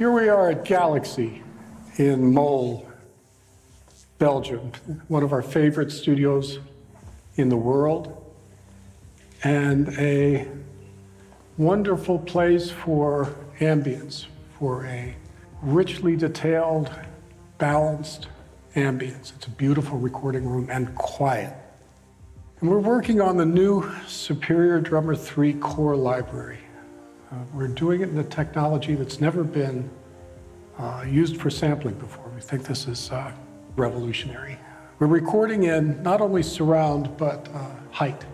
Here we are at Galaxy in Mol, Belgium, one of our favorite studios in the world, and a wonderful place for ambience, for a richly detailed, balanced ambience. It's a beautiful recording room and quiet. And we're working on the new Superior Drummer 3 core library. Uh, we're doing it in a technology that's never been uh, used for sampling before. We think this is uh, revolutionary. We're recording in not only surround, but uh, height.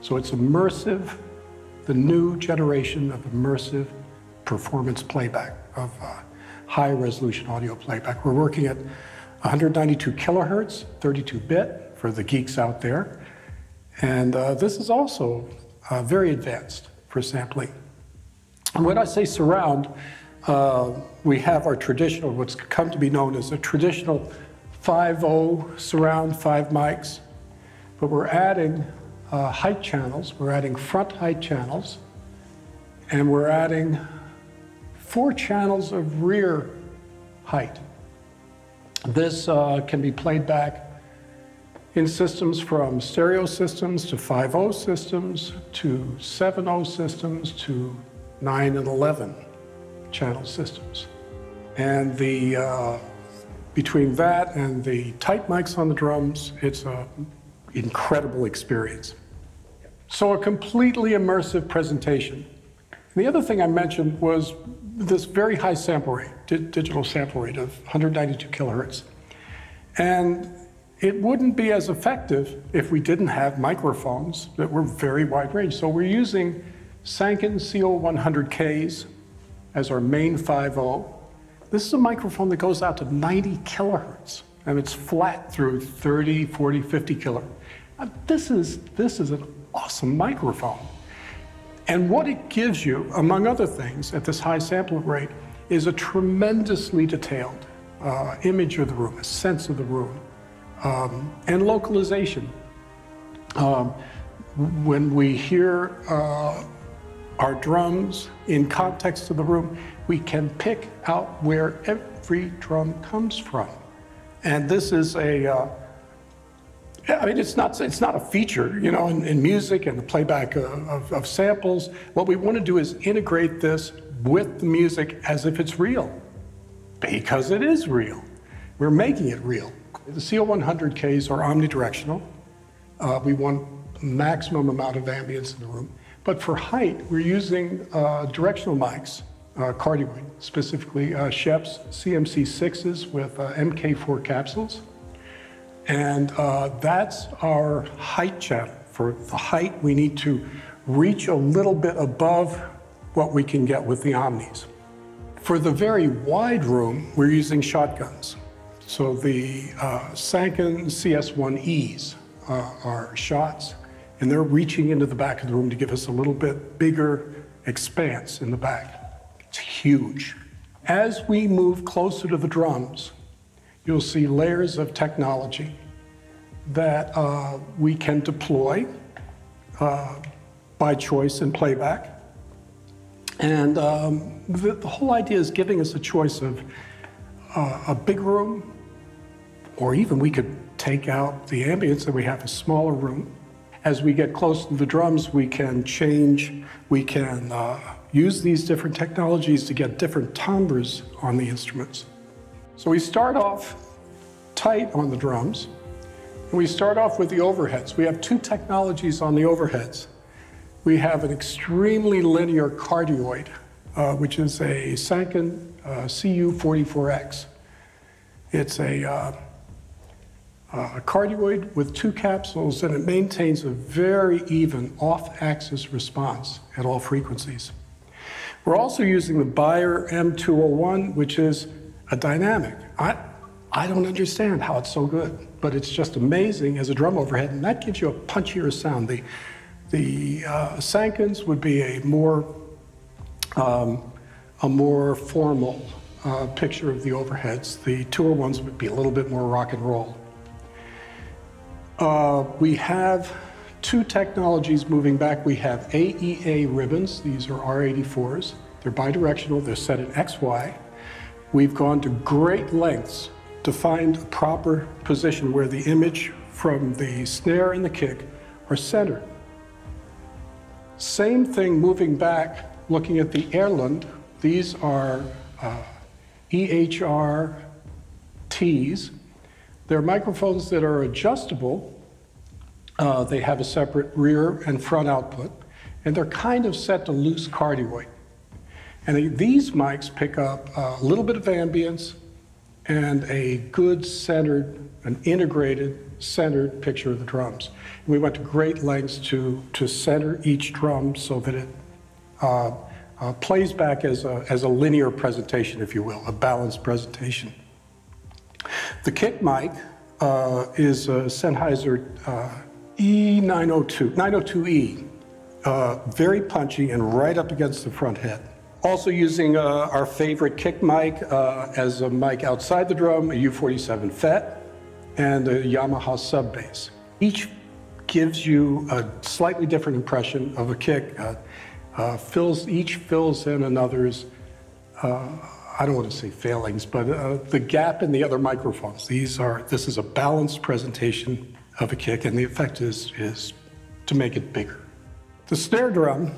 So it's immersive, the new generation of immersive performance playback, of uh, high resolution audio playback. We're working at 192 kilohertz, 32 bit for the geeks out there. And uh, this is also very advanced for sampling. And when I say surround, uh, we have our traditional, what's come to be known as a traditional 5.0 surround, five mics, but we're adding uh, height channels, we're adding front height channels, and we're adding four channels of rear height. This uh, can be played back in systems from stereo systems to 5.0 systems to 7.0 systems to 9 and 11 channel systems. And the, uh, between that and the tight mics on the drums, it's an incredible experience. So a completely immersive presentation. And the other thing I mentioned was this very high sample rate, di digital sample rate of 192 kilohertz. And it wouldn't be as effective if we didn't have microphones that were very wide range. So we're using Sanken CO100Ks as our main 5.0. This is a microphone that goes out to 90 kilohertz, and it's flat through 30, 40, 50 kilohertz. This is, this is an awesome microphone. And what it gives you, among other things, at this high sample rate, is a tremendously detailed uh, image of the room, a sense of the room um, and localization. Um, when we hear uh, our drums in context of the room, we can pick out where every drum comes from. And this is a, uh, I mean, it's not, it's not a feature, you know, in, in music and the playback of, of, of samples. What we want to do is integrate this with the music as if it's real, because it is real. We're making it real. The CO100Ks are omnidirectional. Uh, we want maximum amount of ambience in the room. But for height, we're using uh, directional mics, uh, cardioid, specifically uh, Schoeps CMC6s with uh, MK4 capsules. And uh, that's our height channel. For the height, we need to reach a little bit above what we can get with the Omnis. For the very wide room, we're using shotguns. So the uh, Sanken CS1Es uh, are shots, and they're reaching into the back of the room to give us a little bit bigger expanse in the back. It's huge. As we move closer to the drums, you'll see layers of technology that uh, we can deploy uh, by choice in playback. And um, the, the, whole idea is giving us a choice of uh, a big room or even we could take out the ambience and we have a smaller room. As we get close to the drums, we can change, we can uh, use these different technologies to get different timbres on the instruments. So we start off tight on the drums, and we start off with the overheads. We have two technologies on the overheads. We have an extremely linear cardioid, uh, which is a Sanken uh, CU44X. It's a uh, a cardioid with two capsules and it maintains a very even off-axis response at all frequencies. We're also using the Beyer M201, which is a dynamic. I, I don't understand how it's so good, but it's just amazing as a drum overhead, and that gives you a punchier sound. The, the uh, Sankens would be a more, um, a more formal uh, picture of the overheads. The 201s would be a little bit more rock and roll. Uh, we have two technologies moving back. We have AEA ribbons. These are R84s. They're bidirectional. They're set in XY. We've gone to great lengths to find a proper position where the image from the snare and the kick are centered. Same thing moving back, looking at the Erlund. These are uh, EHR Ts. They're microphones that are adjustable. Uh, they have a separate rear and front output, and they're kind of set to loose cardioid. And these mics pick up a little bit of ambience and a good centered, an integrated centered picture of the drums. We went to great lengths to, to center each drum so that it uh, uh, plays back as a, as a linear presentation, if you will, a balanced presentation. The kick mic uh, is a Sennheiser uh, E902, 902E, uh, very punchy and right up against the front head. Also using uh, our favorite kick mic uh, as a mic outside the drum, a U47 FET, and a Yamaha sub bass. Each gives you a slightly different impression of a kick. Uh, uh, fills each fills in another's. I don't want to say failings, but uh, the gap in the other microphones. These are. This is a balanced presentation of a kick, and the effect is is to make it bigger. The snare drum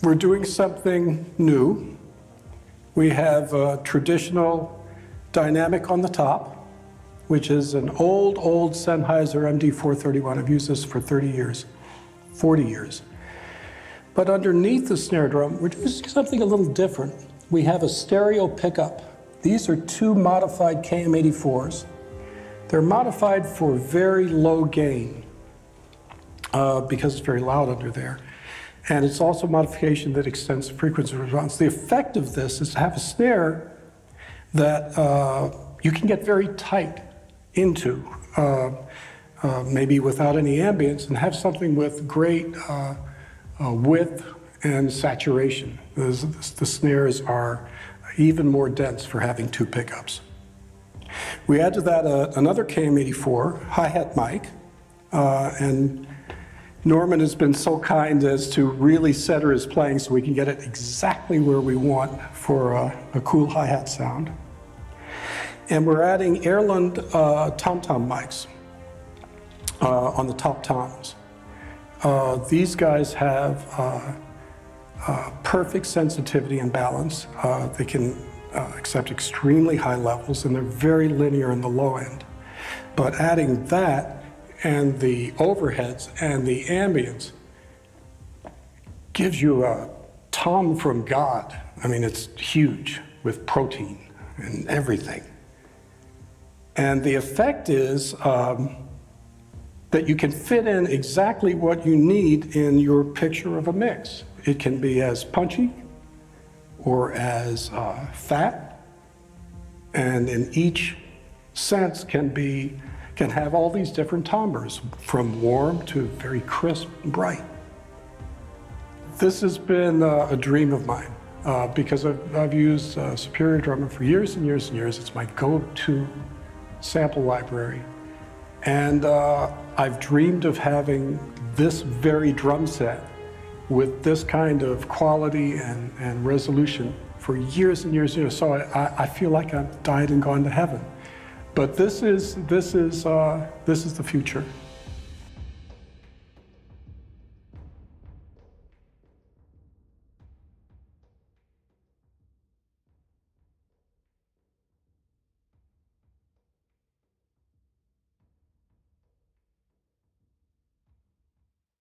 we're doing something new. We have a traditional dynamic on the top, which is an old, old Sennheiser MD431. I've used this for 30 years, 40 years. But underneath the snare drum, we're doing something a little different. We have a stereo pickup. These are two modified KM84s. They're modified for very low gain uh, because it's very loud under there. And it's also modification that extends the frequency response. The effect of this is to have a snare that uh, you can get very tight into, uh, uh, maybe without any ambience, and have something with great uh, uh, width and saturation. The, the snares are even more dense for having two pickups. We add to that uh, another KM84 hi-hat mic, and Norman has been so kind as to really center his playing so we can get it exactly where we want for a, cool hi-hat sound. And we're adding Erlund uh, tom-tom mics uh, on the top toms. Uh, these guys have uh, uh, perfect sensitivity and balance. Uh, they can accept extremely high levels and they're very linear in the low end. But adding that and the overheads and the ambience gives you a tom from God. I mean, it's huge with protein and everything. And the effect is um, that you can fit in exactly what you need in your picture of a mix. It can be as punchy or as uh, fat, and in each sense can be can have all these different timbres, from warm to very crisp and bright. This has been uh, a dream of mine uh, because I've, I've used uh, Superior Drummer for years and years and years. It's my go-to sample library. And uh, I've dreamed of having this very drum set with this kind of quality and, and resolution for years and years and years. So I, I feel like I've died and gone to heaven. But this is, this is, uh, this is the future.